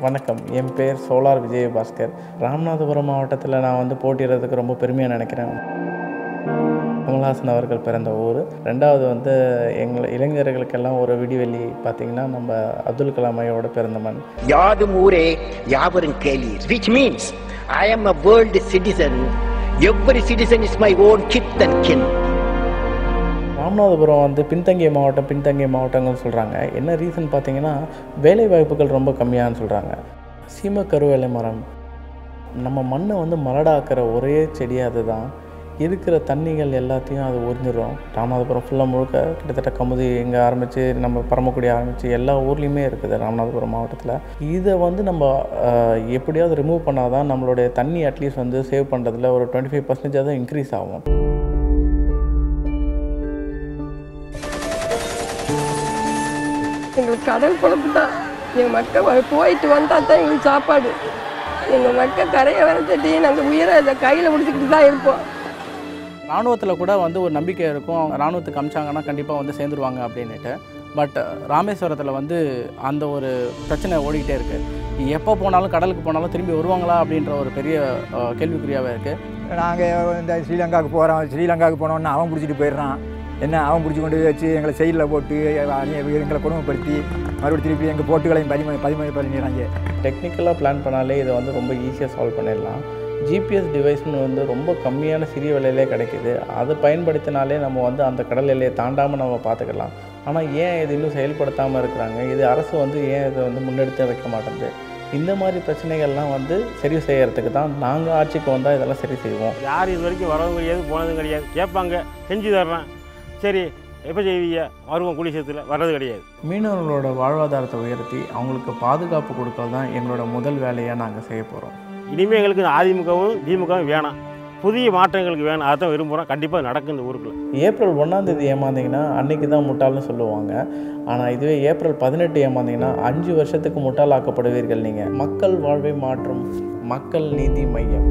வணக்கம். என் பேர் சோலார் விஜயபாஸ்கர். ராமநாதபுரம் மாவட்டத்தில் நான் வந்து போட்டிடுறதுக்கு ரொம்ப பெருமையாக நினைக்கிறேன். கமல்ஹாசன் அவர்கள் பிறந்த ஊர். ரெண்டாவது வந்து எங்கள் இளைஞர்களுக்கெல்லாம் ஒரு விடிவெளி பார்த்தீங்கன்னா நம்ம அப்துல் கலாம் ஐயோட பிறந்த மண். யாதும் ஊரே யாவரும் கேளீர். Which means I am a world citizen every citizen is my own kith and kin Ramanathapuram வந்து பின்தங்கிய மாவட்டம் பின்தங்கிய மாவட்டங்கள்னு சொல்கிறாங்க என்ன ரீசன் பார்த்தீங்கன்னா வேலை வாய்ப்புகள் ரொம்ப கம்மியான்னு சொல்கிறாங்க சீம கருவேலை மரம். நம்ம மண்ணை வந்து மலடாக்குற ஒரே செடி அதுதான். இருக்கிற தண்ணிகள் எல்லாத்தையும் அது உறிஞ்சிரும். ராமநாதபுரம் ஃபுல்லாக முழுக்க கிட்டத்தட்ட கமுதி இங்கே ஆரம்பித்து நம்ம பரமக்குடி ஆரம்பித்து எல்லா ஊர்லேயுமே இருக்குது ராமநாதபுரம் மாவட்டத்தில். இதை வந்து நம்ம எப்படியாவது ரிமூவ் பண்ணால் தான் நம்மளுடைய தண்ணி அட்லீஸ்ட் வந்து சேவ் பண்ணுறதுல ஒரு டுவெண்ட்டி ஃபைவ் பர்சன்டேஜ் தான் இன்க்ரீஸ் ஆகும். எங்களுக்கு கடல் குழம்பு தான். எங்கள் மக்கள் போயிட்டு வந்தால் தான் எங்களுக்கு சாப்பாடு. எங்கள் மக்கள் கரையை வரத்துட்டு நாங்கள் உயிரை இந்த கையில் பிடிச்சிக்கிட்டு தான் இருப்போம். ராணுவத்தில் கூட வந்து ஒரு நம்பிக்கை இருக்கும். அவங்க ராணுவத்துக்கு அமிச்சாங்கன்னா கண்டிப்பாக வந்து சேர்ந்துருவாங்க அப்படின்னுட்டு. பட் ராமேஸ்வரத்தில் வந்து அந்த ஒரு பிரச்சனை ஓடிக்கிட்டே இருக்குது எப்போ போனாலும் கடலுக்கு போனாலும் திரும்பி வருவாங்களா அப்படின்ற ஒரு பெரிய கேள்விக்குறியாகவே இருக்குது நாங்கள் இந்த ஸ்ரீலங்காவுக்கு போகிறோம் ஸ்ரீலங்காவுக்கு போனோன்னா அவன் பிடிச்சிட்டு போயிடுறான். என்ன அவன் பிடிச்சி கொண்டு போய் வச்சு எங்களை செயலில் போட்டு எங்களை கொடுமைப்படுத்தி மறுபடியும் திருப்பி எங்கள் போட்டுகளையும் பதிம பதிமதி பண்ணிடுறாங்க டெக்னிக்கலாக பிளான் பண்ணாலே இதை வந்து ரொம்ப ஈஸியாக சால்வ் பண்ணிடலாம். ஜிபிஎஸ் டிவைஸ்னு வந்து ரொம்ப கம்மியான சிறிய விலையிலே கிடைக்குது. அதை பயன்படுத்தினாலே நம்ம வந்து அந்த கடல் எல்லையை தாண்டாமல் நம்ம பார்த்துக்கலாம். ஆனால் ஏன் இது இன்னும் செயல்படுத்தாமல் இருக்கிறாங்க? இது அரசு வந்து ஏன் இதை வந்து முன்னெடுத்து வைக்க மாட்டேங்குது? இந்த மாதிரி பிரச்சனைகள்லாம் வந்து சரி செய்யறதுக்கு தான் நாங்கள் ஆட்சிக்கு வந்தால் இதெல்லாம் சரி செய்வோம். யார் இது வரைக்கும் வரதும் கிடையாது போனதும் கிடையாது. கேட்பாங்க செஞ்சு தர்றேன் சரி எப்போ செய்வீங்க வருவோம் கூலி சேர்த்துல வர்றது கிடையாது. மீனவர்களோட வாழ்வாதாரத்தை உயர்த்தி அவங்களுக்கு பாதுகாப்பு கொடுக்கறது தான் எங்களோட முதல் வேலையாக நாங்கள் செய்ய போகிறோம் இனிமேல் எங்களுக்கு அதிமுகவும் திமுகவும் வேணாம். புதிய மாற்றங்களுக்கு வேணும். அதான் விரும்புகிறோம் கண்டிப்பாக நடக்கும் இந்த ஊருக்குள்ள. ஏப்ரல் ஒன்றாந்தேதி ஏமாந்தீங்கன்னா அன்னைக்கு தான் முட்டாள்னு சொல்லுவாங்க. ஆனால் இதுவே ஏப்ரல் பதினெட்டு ஏமாந்தீங்கன்னா அஞ்சு வருஷத்துக்கு முட்டாளாக்கப்படுவீர்கள் நீங்கள் மக்கள் வாழ்வை மாற்றும். மக்கள் நீதி மையம்.